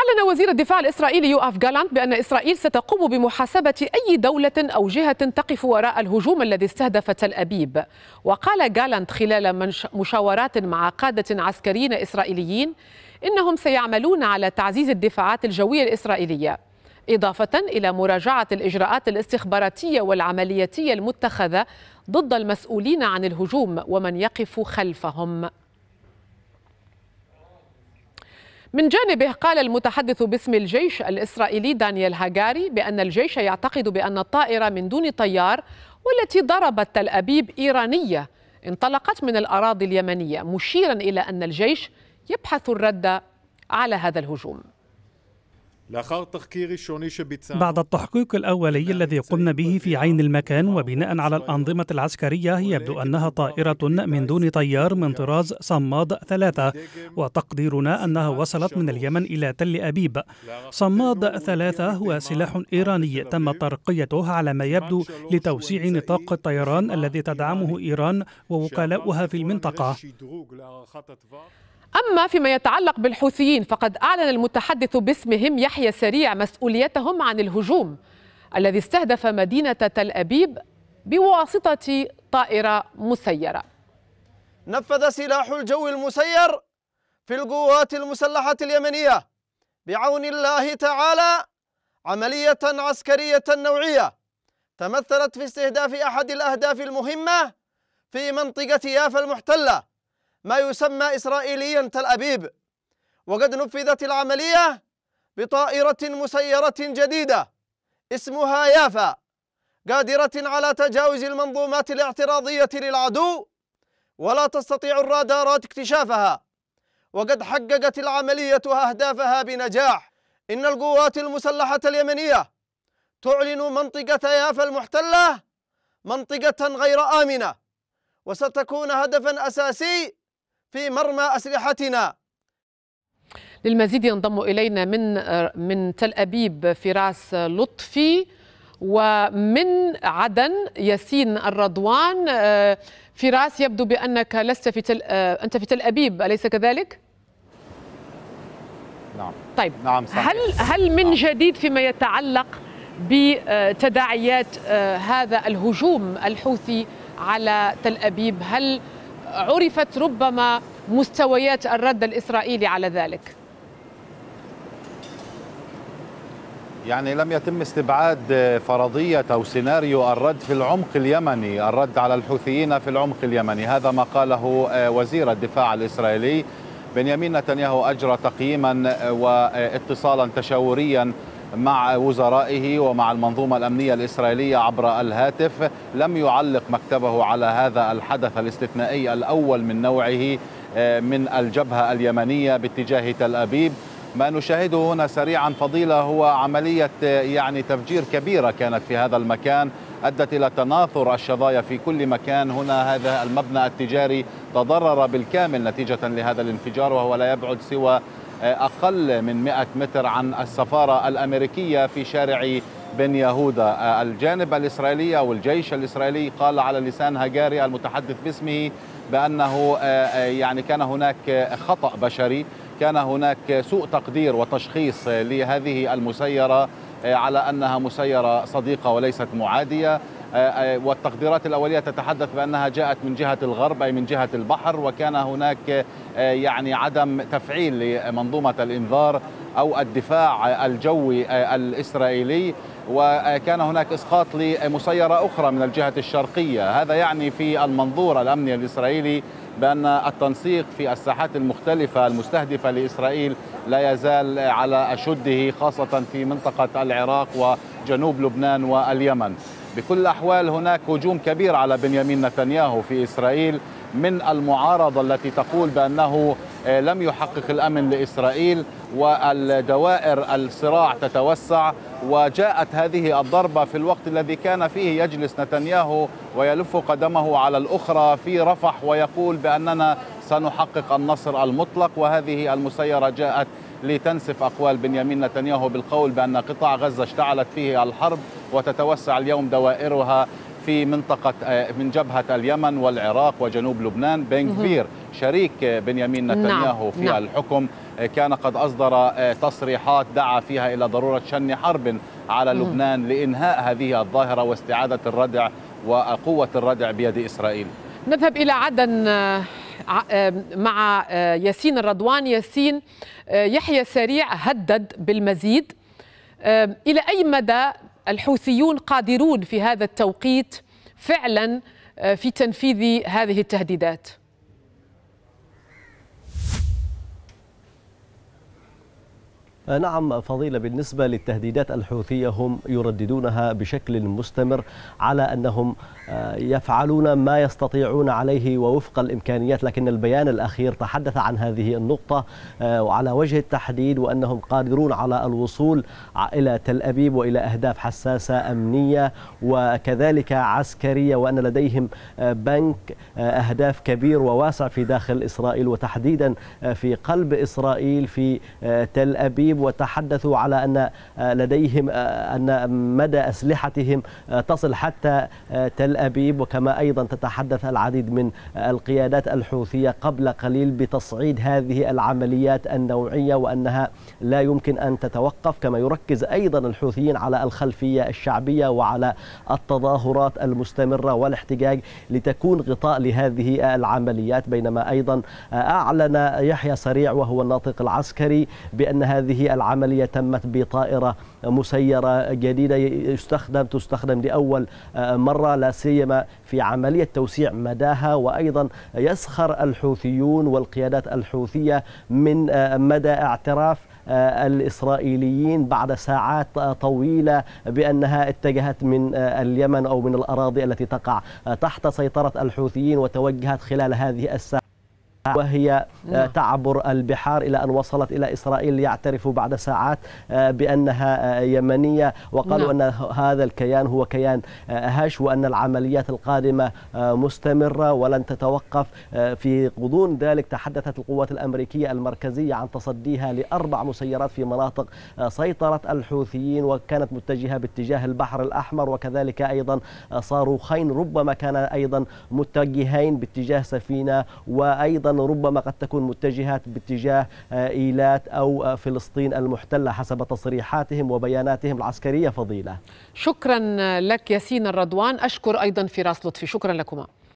أعلن وزير الدفاع الإسرائيلي يوآف جالانت بأن إسرائيل ستقوم بمحاسبة أي دولة أو جهة تقف وراء الهجوم الذي استهدف تل أبيب. وقال جالانت خلال مشاورات مع قادة عسكريين إسرائيليين إنهم سيعملون على تعزيز الدفاعات الجوية الإسرائيلية إضافة إلى مراجعة الإجراءات الاستخباراتية والعملياتية المتخذة ضد المسؤولين عن الهجوم ومن يقف خلفهم. من جانبه قال المتحدث باسم الجيش الإسرائيلي دانيال هاجاري بأن الجيش يعتقد بأن الطائرة من دون طيار والتي ضربت تل أبيب إيرانية انطلقت من الأراضي اليمنية مشيرا إلى أن الجيش يبحث الرد على هذا الهجوم. بعد التحقيق الأولي الذي قمنا به في عين المكان وبناء على الأنظمة العسكرية يبدو أنها طائرة من دون طيار من طراز صماد ثلاثة وتقديرنا أنها وصلت من اليمن إلى تل أبيب. صماد ثلاثة هو سلاح إيراني تم ترقيته على ما يبدو لتوسيع نطاق الطيران الذي تدعمه إيران ووكلاؤها في المنطقة. أما فيما يتعلق بالحوثيين فقد أعلن المتحدث باسمهم يحيى سريع مسؤوليتهم عن الهجوم الذي استهدف مدينة تل أبيب بواسطة طائرة مسيرة. نفذ سلاح الجو المسير في القوات المسلحة اليمنية بعون الله تعالى عملية عسكرية نوعية تمثلت في استهداف أحد الأهداف المهمة في منطقة يافا المحتلة. ما يسمى إسرائيليا تل أبيب. وقد نفذت العملية بطائرة مسيرة جديدة اسمها يافا قادرة على تجاوز المنظومات الاعتراضية للعدو ولا تستطيع الرادارات اكتشافها. وقد حققت العملية أهدافها بنجاح. إن القوات المسلحة اليمنية تعلن منطقة يافا المحتلة منطقة غير آمنة وستكون هدفا أساسي في مرمى أسلحتنا. للمزيد ينضم إلينا من من تل أبيب فراس لطفي ومن عدن ياسين الرضوان. فراس يبدو بأنك لست في تل أنت في تل أبيب أليس كذلك؟ نعم. طيب. نعم صحيح. هل هل من جديد فيما يتعلق بتداعيات هذا الهجوم الحوثي على تل أبيب؟ هل عرفت ربما مستويات الرد الإسرائيلي على ذلك. يعني لم يتم استبعاد فرضية أو سيناريو الرد في العمق اليمني الرد على الحوثيين في العمق اليمني. هذا ما قاله وزير الدفاع الإسرائيلي بنيامين نتنياهو أجرى تقييما واتصالا تشاوريا مع وزرائه ومع المنظومة الأمنية الإسرائيلية عبر الهاتف لم يعلق مكتبه على هذا الحدث الاستثنائي الأول من نوعه من الجبهة اليمنية باتجاه تل أبيب. ما نشاهده هنا سريعا فضيلة هو عملية يعني تفجير كبيرة كانت في هذا المكان أدت إلى تناثر الشظايا في كل مكان. هنا هذا المبنى التجاري تضرر بالكامل نتيجة لهذا الانفجار وهو لا يبعد سوى أقل من 100 متر عن السفارة الأمريكية في شارع بن يهودا الجانب الإسرائيلي أو الجيش الإسرائيلي قال على لسان هجاري المتحدث باسمه بأنه يعني كان هناك خطأ بشري كان هناك سوء تقدير وتشخيص لهذه المسيرة على أنها مسيرة صديقة وليست معادية. والتقديرات الأولية تتحدث بأنها جاءت من جهة الغرب أي من جهة البحر وكان هناك يعني عدم تفعيل لمنظومة الإنذار أو الدفاع الجوي الإسرائيلي وكان هناك إسقاط لمسيرة أخرى من الجهة الشرقية. هذا يعني في المنظور الأمني الإسرائيلي بأن التنسيق في الساحات المختلفة المستهدفة لإسرائيل لا يزال على أشده خاصة في منطقة العراق وجنوب لبنان واليمن. بكل الأحوال هناك هجوم كبير على بنيامين نتنياهو في إسرائيل من المعارضة التي تقول بأنه لم يحقق الأمن لإسرائيل والدوائر الصراع تتوسع. وجاءت هذه الضربة في الوقت الذي كان فيه يجلس نتنياهو ويلف قدمه على الأخرى في رفح ويقول بأننا سنحقق النصر المطلق. وهذه المسيرة جاءت لتنسف أقوال بنيامين نتنياهو بالقول بأن قطاع غزة اشتعلت فيه الحرب وتتوسع اليوم دوائرها في منطقة من جبهة اليمن والعراق وجنوب لبنان بن كبير شريك بنيامين نتنياهو نعم. في نعم. الحكم كان قد أصدر تصريحات دعا فيها إلى ضرورة شن حرب على لبنان لإنهاء هذه الظاهرة واستعادة الردع وقوة الردع بيد إسرائيل نذهب إلى عدن مع ياسين الرضوان. ياسين يحيى سريع هدد بالمزيد. إلى أي مدى الحوثيون قادرون في هذا التوقيت فعلا في تنفيذ هذه التهديدات؟ نعم فضيلة بالنسبة للتهديدات الحوثية هم يرددونها بشكل مستمر على أنهم يفعلون ما يستطيعون عليه ووفق الإمكانيات لكن البيان الأخير تحدث عن هذه النقطة وعلى وجه التحديد وأنهم قادرون على الوصول إلى تل أبيب وإلى أهداف حساسة أمنية وكذلك عسكرية وأن لديهم بنك أهداف كبير وواسع في داخل إسرائيل وتحديدا في قلب إسرائيل في تل أبيب وتحدثوا على أن لديهم أن مدى أسلحتهم تصل حتى تل أبيب. وكما أيضا تتحدث العديد من القيادات الحوثية قبل قليل بتصعيد هذه العمليات النوعية وأنها لا يمكن أن تتوقف. كما يركز أيضا الحوثيين على الخلفية الشعبية وعلى التظاهرات المستمرة والاحتجاج لتكون غطاء لهذه العمليات. بينما أيضا أعلن يحيى سريع وهو الناطق العسكري بأن هذه العملية تمت بطائرة مسيرة جديدة يستخدم تستخدم لأول مرة لا سيما في عملية توسيع مداها وأيضا يسخر الحوثيون والقيادات الحوثية من مدى اعتراف الإسرائيليين بعد ساعات طويلة بأنها اتجهت من اليمن أو من الأراضي التي تقع تحت سيطرة الحوثيين وتوجهت خلال هذه الساعات وهي تعبر البحار إلى أن وصلت إلى إسرائيل ليعترفوا بعد ساعات بأنها يمنية. وقالوا أن هذا الكيان هو كيان هش وأن العمليات القادمة مستمرة ولن تتوقف في غضون ذلك تحدثت القوات الأمريكية المركزية عن تصديها لأربع مسيرات في مناطق سيطرة الحوثيين وكانت متجهة باتجاه البحر الأحمر. وكذلك أيضا صاروخين ربما كان أيضا متجهين باتجاه سفينة. وأيضا ربما قد تكون متجهات باتجاه إيلات أو فلسطين المحتلة حسب تصريحاتهم وبياناتهم العسكرية فضيلة. شكرا لك ياسين الرضوان أشكر أيضا فراس لطفي شكرا لكما.